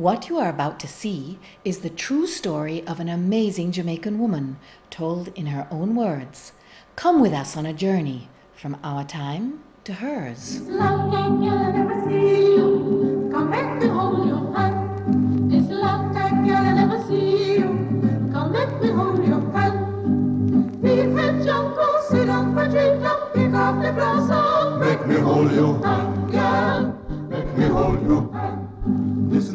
What you are about to see is the true story of an amazing Jamaican woman, told in her own words. Come with us on a journey from our time to hers. long time girl I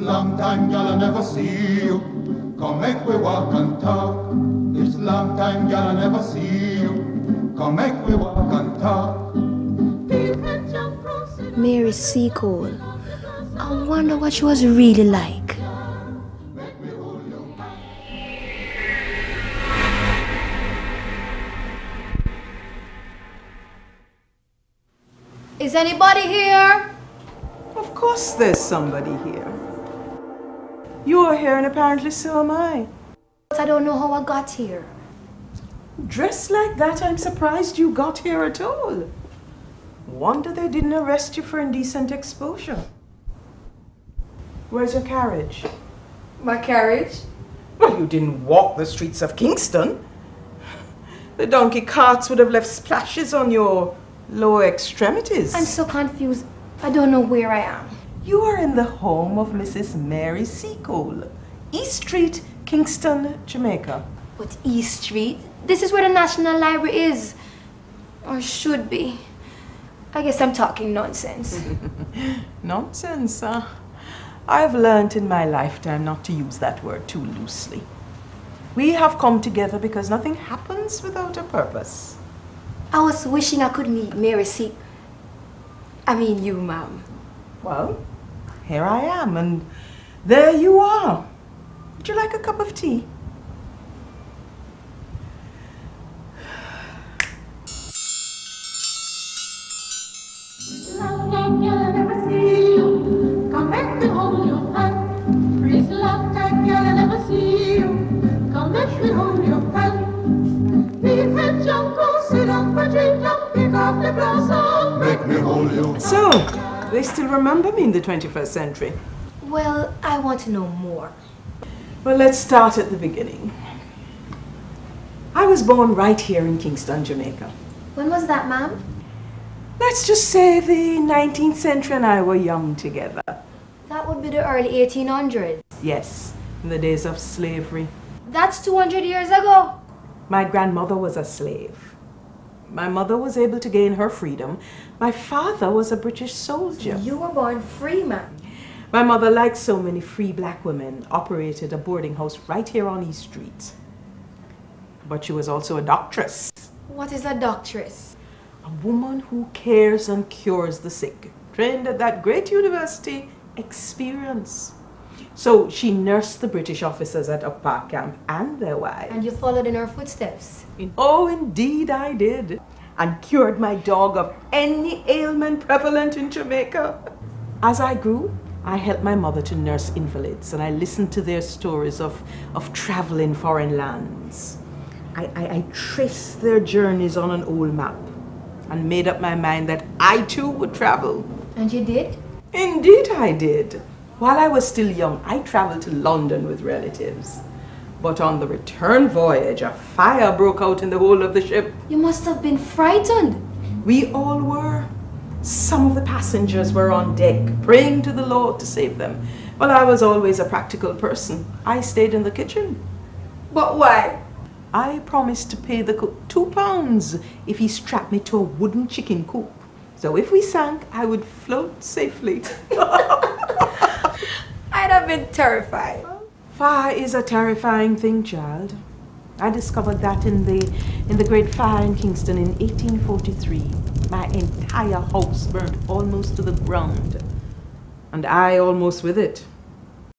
long time, girl, I never see you. Come make we walk and talk. This long time, girl, I never see you. Come make we walk and talk. we can jump, go sit down. Mary Seacole. I wonder what she was really like. Is anybody here? Of course there's somebody here. You are here and apparently so am I. But I don't know how I got here. Dressed like that, I'm surprised you got here at all. Wonder they didn't arrest you for indecent exposure. Where's your carriage? My carriage? Well, you didn't walk the streets of Kingston. The donkey carts would have left splashes on your lower extremities. I'm so confused. I don't know where I am. You are in the home of Mrs. Mary Seacole, East Street, Kingston, Jamaica. But East Street? This is where the National Library is. Or should be. I guess I'm talking nonsense. Nonsense, huh? I've learned in my lifetime not to use that word too loosely. We have come together because nothing happens without a purpose. I was wishing I could meet Mary Seacole. I mean you, ma'am. Well, here I am, and there you are. Would you like a cup of tea? Long time girl I never see you. Come let me hold your hand. Please, long time girl I never see you. Come let me hold your hand. We can jump, go sit down for drink, and pick off the blossom. Make me hold your So, they still remember me in the 21st century. Well, I want to know more. Well, let's start at the beginning. I was born right here in Kingston, Jamaica. When was that, ma'am? Let's just say the 19th century and I were young together. That would be the early 1800s. Yes, in the days of slavery. That's 200 years ago. My grandmother was a slave. My mother was able to gain her freedom. My father was a British soldier. You were born free, ma'am. My mother, like so many free black women, operated a boarding house right here on East Street. But she was also a doctress, What is a doctress? a woman who cares and cures the sick, trained at that great university, experience. So she nursed the British officers at Up Park Camp and their wives. And you followed in her footsteps. Oh, indeed I did. And cured my dog of any ailment prevalent in Jamaica. As I grew, I helped my mother to nurse invalids and I listened to their stories of, of travel in foreign lands. I, I, I traced their journeys on an old map and made up my mind that I too would travel. And you did? Indeed, I did. While I was still young, I traveled to London with relatives. But on the return voyage, a fire broke out in the hold of the ship. You must have been frightened. We all were. Some of the passengers were on deck, praying to the Lord to save them. Well, I was always a practical person. I stayed in the kitchen. But why? I promised to pay the cook two pounds if he strapped me to a wooden chicken coop. So if we sank, I would float safely. Have been terrified. Fire is a terrifying thing, child. I discovered that in the in the Great Fire in Kingston in 1843. My entire house burnt almost to the ground, and I almost with it.